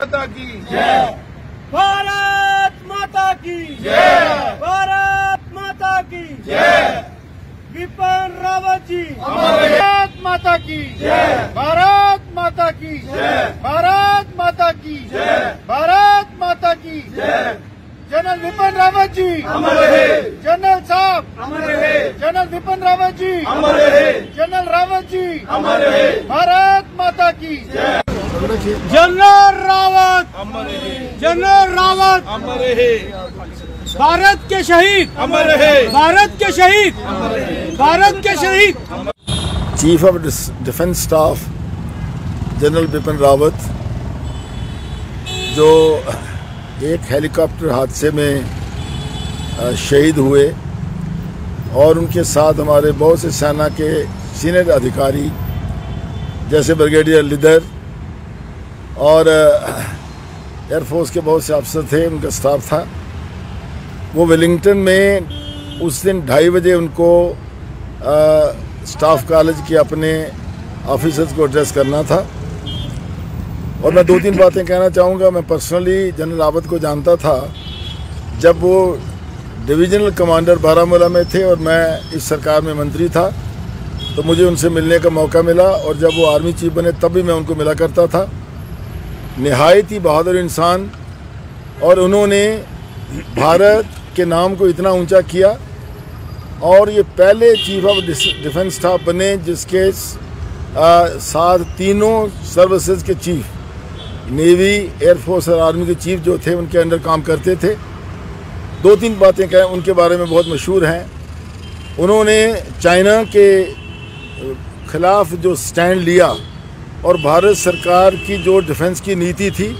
माता की। जय। भारत माता की। जय। भारत माता की। जय। विपिन रावत जी। भारत माता की। जय। भारत माता की। जय। भारत माता की। जय। भारत माता की। जय। जनरल विपिन रावत जी। अमर रहे। जनरल साहब। अमर रहे। जनरल विपिन रावत जी। अमर रहे। जनरल रावत जी। अमर रहे। भारत माता की। जय। जनरल रावत। जनरल रावत। अमर रहे। भारत के शहीद। अमर रहे। भारत के शहीद। भारत के शहीद। Chief of defence staff general Bipin Rawat जो एक हेलीकॉप्टर हादसे में शहीद हुए और उनके साथ हमारे बहुत से सेना के सीनियर अधिकारी जैसे ब्रिगेडियर लिदर और एयरफोर्स के बहुत से अफसर थे उनका स्टाफ था। वो वेलिंगटन में उस दिन ढाई बजे उनको अ, स्टाफ कॉलेज के अपने ऑफिसर्स को एड्रेस करना था। और मैं दो तीन बातें कहना चाहूँगा। मैं पर्सनली जनरल रावत को जानता था। जब वो डिविजनल कमांडर बारामूला में थे और मैं इस सरकार में मंत्री था तो मुझे उनसे मिलने का मौका मिला। और जब वो आर्मी चीफ बने तब भी मैं उनको मिला करता था। नहायत ही बहादुर इंसान और उन्होंने भारत के नाम को इतना ऊँचा किया और ये पहले चीफ ऑफ़ डिफेंस स्टाफ बने जिसके साथ तीनों सर्विसेज़ के चीफ, नेवी एयरफोर्स और आर्मी के चीफ जो थे, उनके अंडर काम करते थे। दो तीन बातें कहें, उनके बारे में बहुत मशहूर हैं। उन्होंने चाइना के खिलाफ जो स्टैंड लिया और भारत सरकार की जो डिफेंस की नीति थी,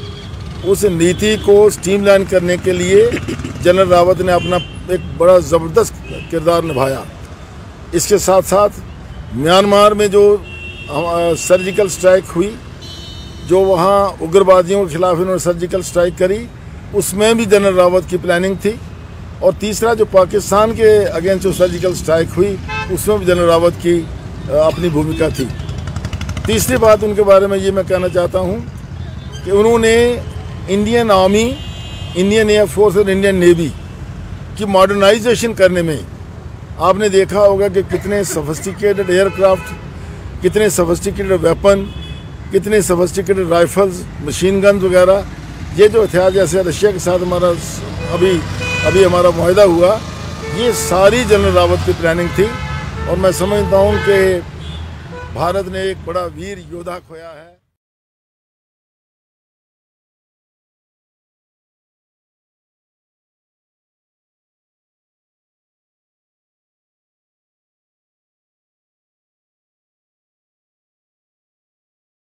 उस नीति को स्ट्रीमलाइन करने के लिए जनरल रावत ने अपना एक बड़ा ज़बरदस्त किरदार निभाया। इसके साथ साथ म्यांमार में जो सर्जिकल स्ट्राइक हुई, जो वहाँ उग्रवादियों के खिलाफ इन्होंने सर्जिकल स्ट्राइक करी, उसमें भी जनरल रावत की प्लानिंग थी। और तीसरा जो पाकिस्तान के अगेंस्ट जो सर्जिकल स्ट्राइक हुई, उसमें भी जनरल रावत की अपनी भूमिका थी। तीसरी बात उनके बारे में ये मैं कहना चाहता हूँ कि उन्होंने Indian army, Indian air force और इंडियन नेवी की मॉडर्नाइजेशन करने में आपने देखा होगा कि कितने सफिस्टिकेटेड एयरक्राफ्ट कितने सफिस्टिकेटेड वेपन कितने सफिस्टिकेटेड राइफल्स मशीन गन वगैरह। ये जो हथियार जैसे रशिया के साथ हमारा अभी अभी हमारा माहा हुआ, ये सारी जनरल रावत की प्लानिंग थी। और मैं समझता हूँ कि भारत ने एक बड़ा वीर योद्धा खोया है।